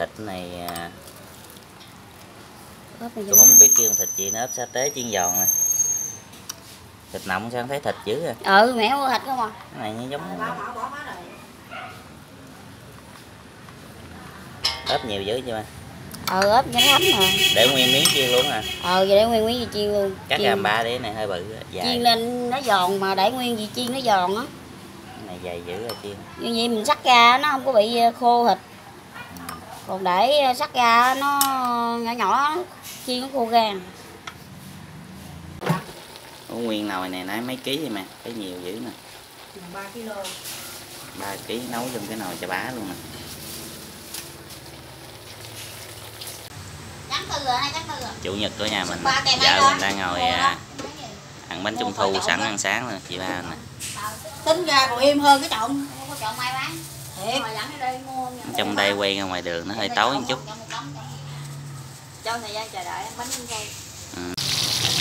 thịt này à, này tôi không biết kêu thịt gì nó ốp sa tế chiên giòn nè. Thịt nọng sao không thấy thịt dữ à? Ừ mẹ mua thịt không à cái này nó giống ốp nhiều dữ chưa ba? Ừ ốp nó thấm rồi để nguyên miếng chiên luôn à ờ vậy để nguyên nguyên gì chiên luôn. Cắt chiên, ra ba để này hơi bự dài. chiên lên nó giòn mà để nguyên gì chiên nó giòn á. Này dày dữ rồi chiên. Như vậy mình sắc ra nó không có bị ờ, khô thịt còn để ờ, sắc ra nó nhỏ nhỏ chiên nó khô gan Ủa, nguyên nồi này nãy mấy ký vậy mà thấy nhiều dữ nè. 3 kg 3 ký nấu trong cái nồi chà bá luôn nè. Chủ nhật của nhà mình vợ mình đang ngồi à, ăn bánh trung thu sẵn ăn sáng rồi chị ba nè. Tính ra còn im hơn cái chồng không có chọn mai bán mà trong đây quay ra ngoài đường nó hơi tối một chút. Cho thời gian chờ đợi bánh trung thu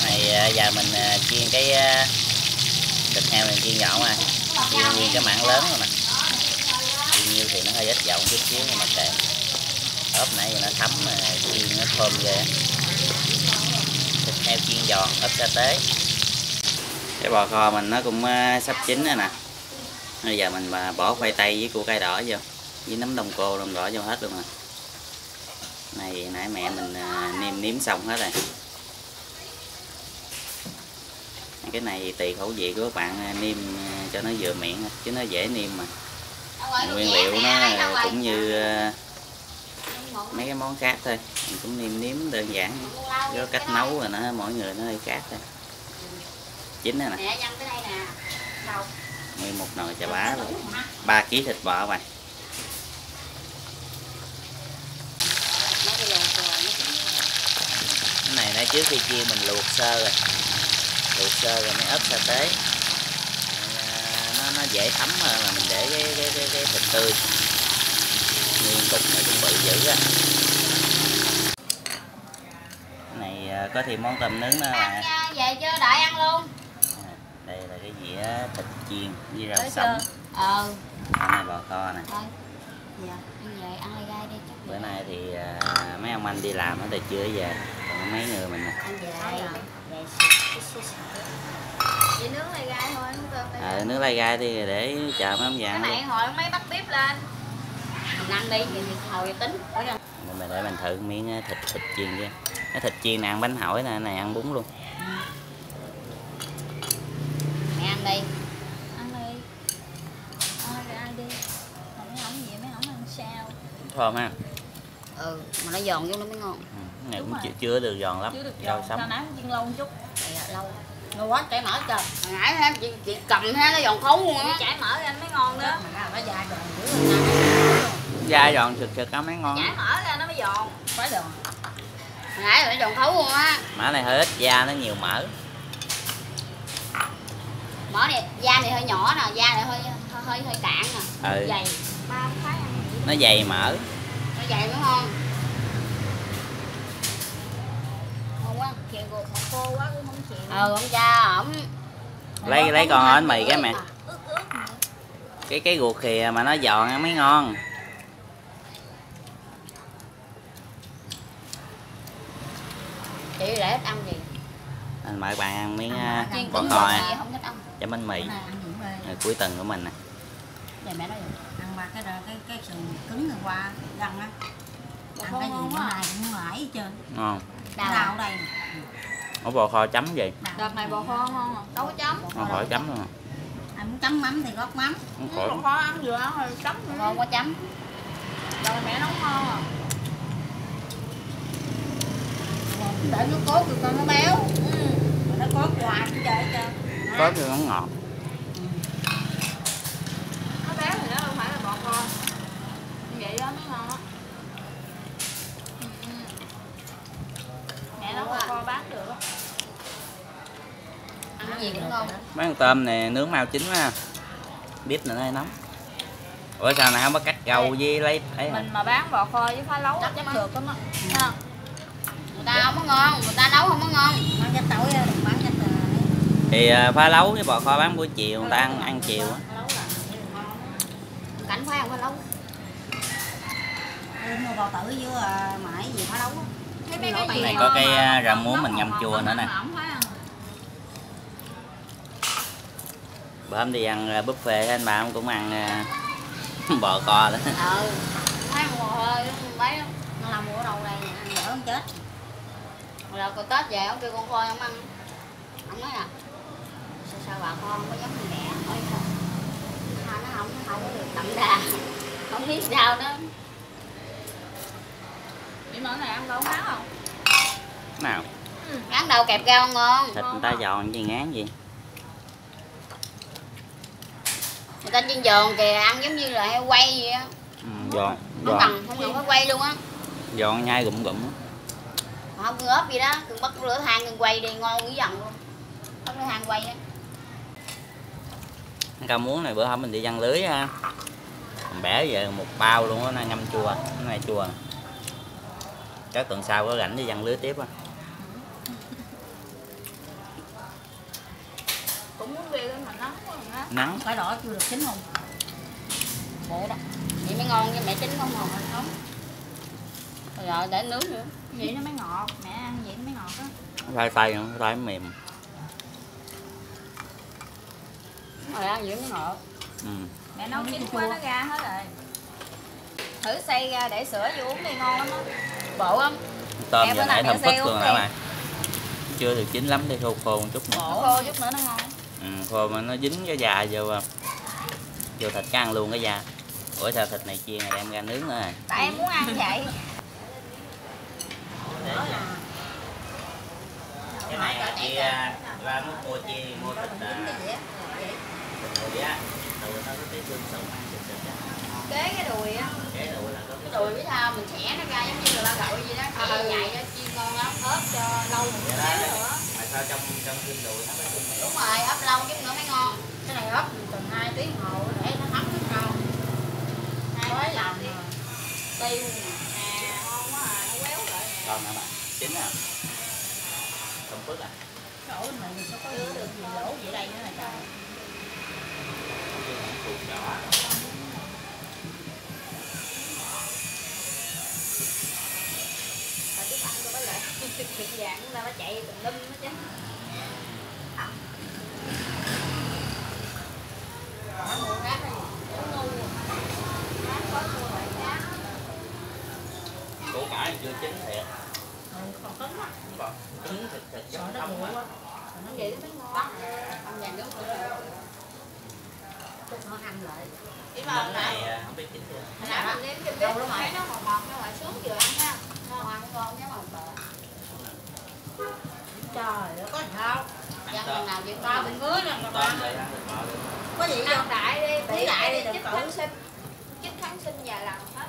này à, giờ mình à, chiên cái à, thịt heo này chiên nhỏ mà. Chiên nguyên cái mảng lớn rồi nè chiên nhiêu thì nó hơi ít dầu chút xíu nhưng mà kệ. Ốp nãy giờ nó thấm mà chiên nó thơm ghê. Thịt heo chiên giòn ốp sa tế. Cái bò kho mình nó cũng sắp chín rồi nè bây giờ mình bỏ khoai tây với củ cải đỏ vô, với nấm đông cô đông đỏ vô hết luôn rồi. Này, nãy mẹ mình à, nêm nếm xong hết rồi. Cái này tùy khẩu vị của các bạn à, nêm à, cho nó vừa miệng, chứ nó dễ nêm mà. Nguyên liệu nó cũng như mấy cái món khác thôi. Mình cũng nêm nếm đơn giản, có cách nấu rồi nó, mỗi người nó hơi khác thôi. Chín rồi nè Mẹ nhân tới đây nè. Đâu? Nguyên một nồi chà bá luôn. 3 kg thịt bò bạn. Cái này nó này nãy trước khi chiên mình luộc sơ rồi. Luộc sơ rồi mới ốp sa tế. À, nó nó dễ thấm hơn là mình để cái cái cái, cái thịt tươi. Nguyên cục này cũng bự dữ á. Cái này à, có thêm món tôm nướng nữa Ăn mà nha, về chưa? Đợi ăn luôn. Đây là cái dĩa thịt chiên với rau Tới sống. Ờ. cái này bò kho nè. Thôi. Dạ, ăn về ăn lai gai đi chắc. bữa nay thì à, mấy ông anh đi làm ở từ trưa về? Còn mấy người mình nè. Ăn về. Nướng này gai thôi không cơm ờ nước lai gai đi rồi để chờ mấy ông cái vàng này hồi mấy bắt bếp lên. Mình ăn đi, vậy thì hồi tính. Mình để mình thử miếng á, thịt thịt chiên kia. Cái thịt chiên này ăn bánh hỏi nè này ăn bún luôn. Mẹ ăn đi. ăn đi ăn đi ăn đi Còn mấy ổng gì mấy ổng ăn sao thơm ha Ừ, mà nó giòn vô nó mới ngon. ừ, cái này Đúng cũng rồi. chưa, chưa được giòn lắm chứ được rau giòn sao nãy chiên lâu một chút là lâu. lâu quá chảy mỡ trời Hồi nãy ha, chị, chị cầm ha, nó giòn khấu luôn Chị á. chảy mỡ ra mới ngon đó nó dài rồi, dữ rồi. da giòn sực sực á mấy ngon chảy mỡ ra nó mới giòn phải được Hồi nãy là nó giòn khấu luôn á. mã này hơi ít da nó nhiều mỡ Mỡ này, da này hơi nhỏ nè, da này hơi hơi hơi, cạn nè. ừ. Dày, nó dày mỡ nó dày mới ngon. Ngon quá. kẹo gột mà khô quá cũng không chịu. Ừ, ông cha ổng. Lấy lấy con bánh mì cái mẹ? cái cái ruột khìa mà nó giòn ăn mới ngon. Chị để ít ăn gì? Anh mời bạn ăn miếng à, bò nha gì không thích ăn chấm bánh mì. Này rồi cuối tuần của mình nè. Để mẹ nói ăn qua cái cái cái sườn cứng rồi qua răng á. Ăn cái gì bữa nay cũng ngải hết trơn ngon. Đau à? đây ổ bò kho chấm gì? Đợt này bò kho ngon à? Đâu có chấm. Ngon khỏi chấm luôn à. ai muốn chấm mắm thì gót mắm. Không khỏi kho ăn vừa ăn rồi chấm ngon quá chấm. Rồi mẹ nấu ngon à? Để nó cốt được con nó béo. Ừ. mà nó cốt hoài cũng vậy hết trơn có thì nó ngọt. Nó béo thì nó đâu phải là bò kho. Như vậy đó mới ngon á mẹ nấu bò kho bán được á. Ăn gì cũng ngon. Mấy con tôm này nướng mau chín quá bếp là nó hơi nóng ủa sao này không có cắt gầu với lấy ấy hả? mình mà bán bò kho với phá lấu chắc được lắm á. Thấy không? người ta không có ngon người ta nấu không có ngon. Bán cái tỏi á, đừng bán thì à, phá lấu với bò kho bán buổi chiều người ta ăn ăn chiều á. Phá lấu là ngon cảnh phải không nấu tôi mua bào tử với à, mãi gì phá gì này có cái à, rau muống mình ngâm chua nữa nè. phải bữa hôm đi ăn à, buffet anh bà cũng ăn à, bò kho đó. Ừ. Thấy mùa hơi mấy nó làm mùa đầu đây ăn đỡ không chết. Rồi còn tết về ông kêu con khôi ông ăn. Ông nói à sao bà con không có giống như mẹ sao à, nó không nó không có được đậm đà? Không biết sao nhưng mà cái này ăn đâu ngán không? Nào. Ngán đầu kẹp rau ngon? Thịt người ta giòn gì ngán gì? Người ta chiên giòn kìa ăn giống như là heo quay vậy á. Ừ, giòn không giòn. cần không cần phải quay luôn á. Giòn nhai gụm gụm. Không cần ốp gì đó cần bắt lửa than cần quay đi ngon dữ dằn luôn. Bắt lửa than quay á rau muống này bữa hôm mình đi văn lưới á. Mình bẻ về một bao luôn á nó ngâm chua cái này chua. Chắc tuần sau có rảnh đi văn lưới tiếp á. Cũng muốn đi lên mà nóng quá mà nắng. Phải đỏ chưa được chín không? Để đó. Vậy mới ngon với mẹ chính không ngon hơn không. Rồi để nướng nữa. Vậy nó mới ngọt, mẹ ăn vậy nó mới ngọt á. tay tay nó tay mềm rồi ăn mới ngọt ừ. Mẹ nấu chín quá nó ra hết rồi. Thử xay ra để sữa vô uống đi ngon lắm á. bộ không tôm Em giờ nãy thơm phức luôn hả mày chưa được chín lắm đi khô khô một chút nữa khô chút nữa nó ngon. ừ, khô mà nó dính cái da vô à. vô thịt cái ăn luôn cái da ủa sao thịt này chiên này đem ra nướng nữa rồi Tại em muốn ăn vậy. cái này là chia ra mua chia mua thịt à, thịt đùi á đùi nó có cái xương sống ăn thịt á kế cái đùi á. Cái đùi là có cái đùi biết sao mình xẻ nó ra giống như là ba gội vậy đó. Ừ. ừ. nhạy đó chiên ngon lắm. Ớp cho lâu một đó nữa. mà sao trong trong xương đùi nó có xương mềm đúng rồi ấp lâu chút nữa mới ngon. Cái này ấp tầm hai tiếng hồ để nó thấm nó ngon. Hai làm tiêu nè. Ngon quá à nó quéo lại còn hả bạn? Chín à? Không phức à? Chỗ này thì sao có được gì lỗ vậy đây nữa là trời. Mà cái bạn của nó vàng chạy tùm lum hết chứ củ cải chưa chín thiệt Ừ, còn cứng lắm. còn cứng thịt thịt nó á quá. Nó vậy nó mới ngon Ăn vàng nướng Chút nó ăn lại. Chỉ Món mà này không biết chín chưa Hồi nãy mình nếm cho biết bếp thấy nó ngọt ngọt nó lại sướng vừa ăn ha nó ăn ngon chứ mà bờ Trời ơi, có sao? ăn Dân tôm lần nào vậy to mình hứa là mà ba. Có gì không? Đại đi, Tỷ đại đi, đừng chích kháng sinh Chích kháng sinh vài lần hết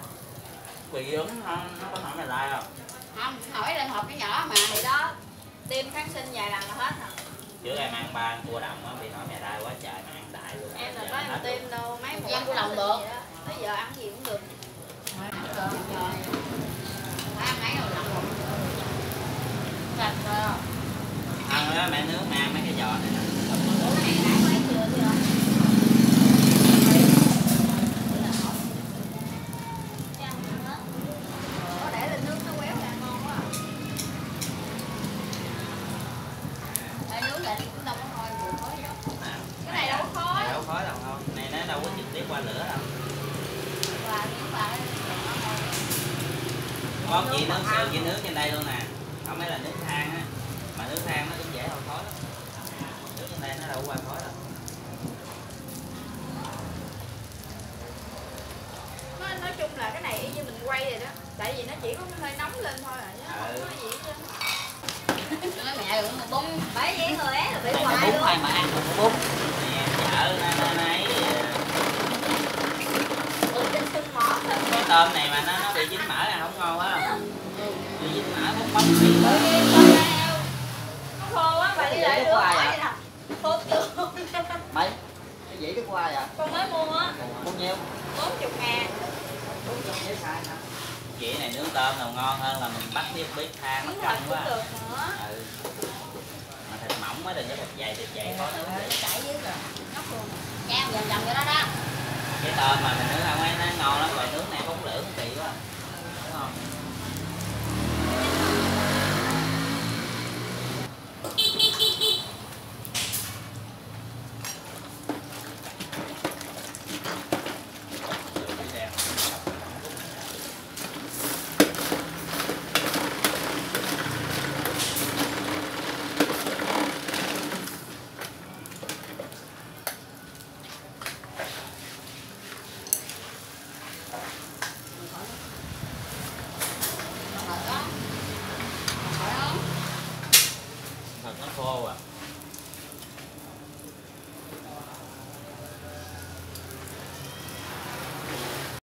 bị ứng không nó có hỏi là lại không Không, hỏi lên hộp cái nhỏ mà Thì đó, tiêm kháng sinh vài lần là hết rồi trước em ăn ba cua đồng á bị hỏi mẹ đai quá trời mà ăn đại luôn Em là có luôn. tiêm đâu mấy mũi Em của lòng được. Tới giờ ăn gì cũng được. Rồi, Phải ăn mấy rồi lòng rồi ăn á mẹ nướng mà mấy cái giò này nè Ủa, cái này nãy mới chưa chưa Có để lên nước nó quéo ra ngon quá. à. Ê, nướng lại cũng đâu có thôi, vừa mới đâu Nào, Cái này đâu có khói. đâu có khói đâu không này nó đâu có trực tiếp qua lửa đâu Và miếng vào đây chị nướng sườn chị nướng trên đây luôn nè không phải là nướng than á mà nướng than nó cũng dễ hồi khói lắm nướng trên đây nó đâu qua khói đâu Nó nói chung là cái này y như mình quay rồi đó. Tại vì nó chỉ có hơi nóng lên thôi à. chứ Ừ. Không có gì hết trơn. Nói mẹ cũng bún Bởi vậy người ấy là bị Này hoài luôn. mà ăn bún nè chợ mỏ thôi. cái tôm này mà nó nó bị dính mỡ là không ngon quá dính mỡ bóng. Nó khô quá, bà đi Cái lại được. Khô chưa? mấy cái gì cái qua vậy Con mới mua á, bao nhiêu 40 ngàn. chị này nướng tôm nào ngon hơn là mình bắt tiếp bếp than nó quá được nữa. ừ. mà thịt mỏng quá đừng có thịt dày thịt dày khó nướng chảy dưới rồi. Nhóc luôn. Chan vòng vòng cho nó đó cái tôm mà mình nướng ăn ấy nó ngon lắm rồi nướng này phóng lửa kỳ quá